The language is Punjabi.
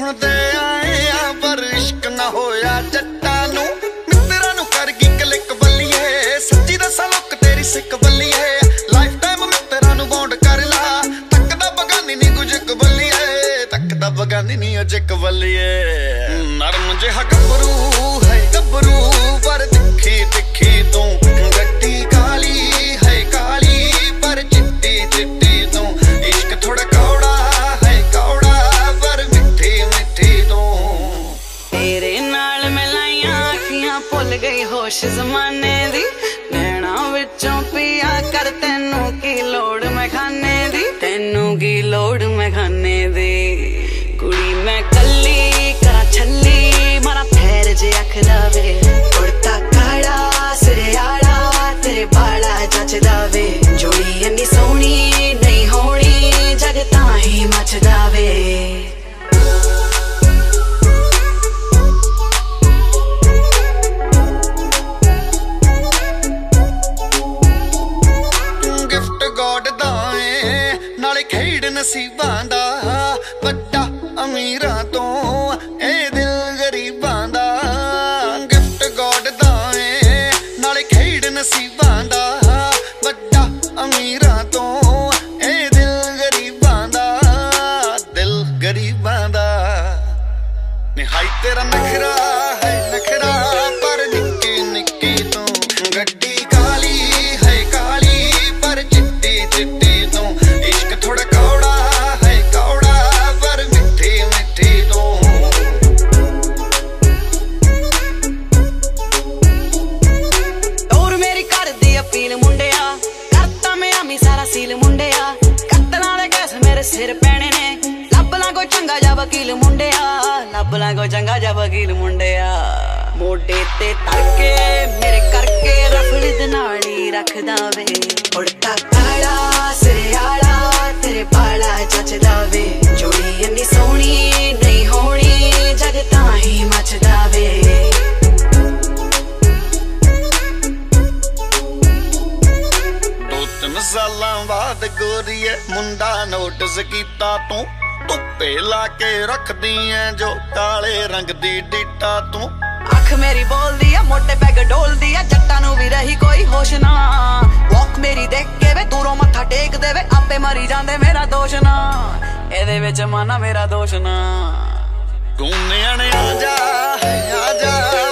ਸੁਣਦੇ ਆਏ ਆ, ਪਰ ਇਸ਼ਕ ਨਾ ਹੋਇਆ ਜੱਟਾਂ ਨੂੰ। ਮਿੱਤਰਾਂ ਨੂੰ ਕਰ ਗਈ ਕਲਿੱਕ ਬੱਲੀਏ। ਸੱਚੀ ਦੱਸਾਂ, ਲੋਕ ਤੇਰੀ ਸਿੱਕ ਬੱਲੀਏ। ਲਾਈਫ ਟਾਈਮ ਮਿੱਤਰਾਂ ਨੂੰ ਬੌਂਡ ਕਰ ਲਾ। ਤੱਕਦਾ ਬਗਾਨੀ ਨਹੀਂ ਕੁਝ ਕਬੱਲੀਏ ਤੱਕਦਾ ਬਗਾਨੀ ਨਹੀਂ ਅਜੇ ਕਬੱਲੀਏ ਨਰਮ ਜਿਹਾ ਗੱਭਰੂ ਹੈ, ਗੱਭਰੂ, ਪਰ ਤਿੱਖੀ ਤਿੱਖੀ ਹੋਸ਼ ਜ਼ਮਾਨੇ ਦੀ, ਨੈਣਾ ਵਿੱਚੋਂ ਪੀਆ ਕਰ ਤੈਨੂੰ ਕੀ ਲੋੜ ਮੈਂ ਖਾਨੇ ਦੀ? ਤੈਨੂੰ ਕੀ ਲੋੜ ਮੈਂ ਖਾਨੇ ਦੀ? ਕੁੜੀ ਮੈਂ ਨਸੀਬਾਂ ਦਾ ਵੱਡਾ ਅਮੀਰਾਂ ਤੋਂ ਇਹ ਦਿਲ ਗਰੀਬਾਂ ਦਾ। ਗਿਫਟ ਗੋਡ ਦਾ ਏ, ਨਾਲੇ ਖੇਡ ਨਸੀਬਾਂ ਦਾ ਵੱਡਾ ਅਮੀਰਾਂ ਵਕੀਲ ਮੁੰਡਿਆ ਲੱਭ ਲਾਂ ਕੋਈ ਚੰਗਾ ਜਾ ਵਕੀਲ ਮੁੰਡਿਆ। ਮੋਢੇ ਤੇ ਤੜਕੇ, ਮੇਰੇ ਕਰਕੇ ਰਫਲ ਦੇ ਨਾਲ ਹੀ ਰੱਖਦਾ ਵੇ। ਉੜਤਾ ਕਾਲਾ ਸਿਰੇ ਤੇਰੇ ਬਾਲਾ ਜੱਚਦਾ ਵੇ। ਜੋੜੀ ਇੰਨੀ ਸੋਹਣੀ, ਨਹੀਂ ਹੋਣੀ, ਜਗ ਤਾਂ ਹੀ ਮੱਚਦਾ ਵੇ। ਸਾਲਾਂ ਬਾਅਦ ਗੋਰੀਏ, ਮੁੰਡਾ ਨੋਟਿਸ ਕੀਤਾ ਤੂੰ। ਧੁੱਪੇ ਲਾ ਕੇ ਰੱਖਦੀ ਐ ਜੋ ਕਾਲੇ ਰੰਗ ਦੀ ਡਿੱਟਾ ਤੂੰ। ਅੱਖ ਮੇਰੀ ਬੋਲਦੀ ਆ ਮੋਟੇ ਪੈਗ ਡੋਲਦੀ ਆ ਜੱਟਾਂ ਨੂੰ ਵੀ ਰਹੀ ਕੋਈ ਹੋਸ਼ ਨਾ। ਵਾਕ ਮੇਰੀ ਦੇਖ ਕੇ ਵੇ ਦੂਰੋਂ ਮੱਥਾ ਟੇਕ ਦੇਵੇ ਆਪੇ ਮਰੀ ਜਾਂਦੇ ਮੇਰਾ ਦੋਸ਼ ਨਾ। ਇਹਦੇ ਵਿੱਚ ਮਾਨਾ ਮੇਰਾ ਦੋਸ਼ ਨਾ। ਤੂੰ ਨਿਆਣੇ ਆ ਜਾ ਆ ਜਾ।